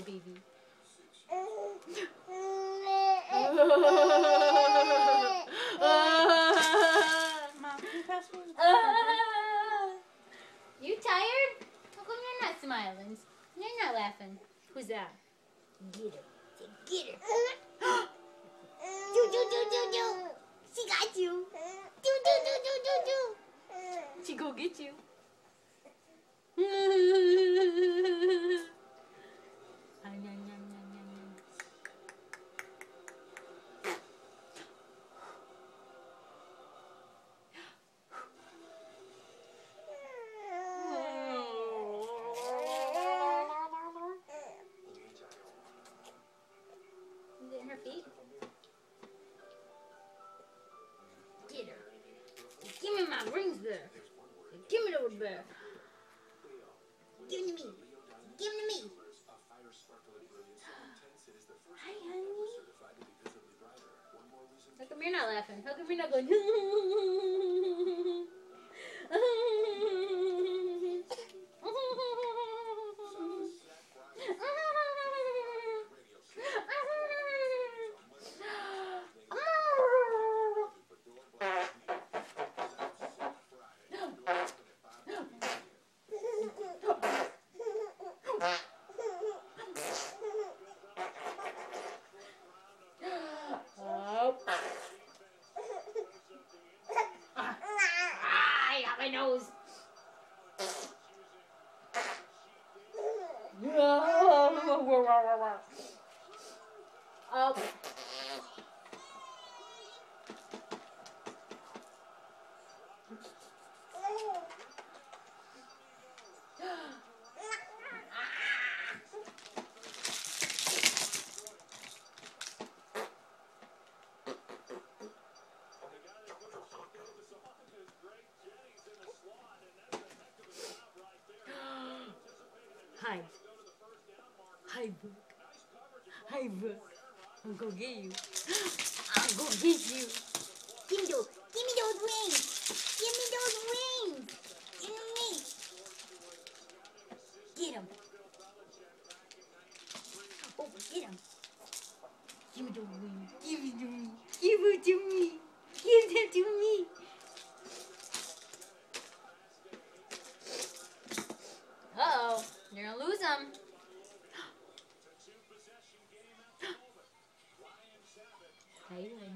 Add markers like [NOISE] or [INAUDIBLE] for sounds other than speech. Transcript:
my baby. [LAUGHS] Mom, you pass me the [LAUGHS] you tired? How come you're not smiling? You're not laughing. Who's that? Get her. Say, Get her. do, do, do, do, do. She got you. Do, do, do, do, do, do. She go get you. [LAUGHS] her feet? Get her. Give me my rings there. Give me those there. Give to me. Give to me. Hi, honey. How come you're not laughing? How come you're not going? [LAUGHS] [LAUGHS] Oh. Ah, I got my nose. [LAUGHS] Oh. Hi. Hi, Book. Hi, Book. I'm gonna get you. I'm gonna get you. Give me those. Give me those wings. Give me those wings. Give me. Get him. Oh, get him. Give me those wings. Give it to me. Give it to me. Give them to me. thấy rồi